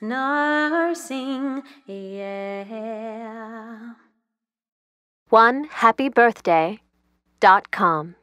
nursing, yeah. One happy birthday dot com.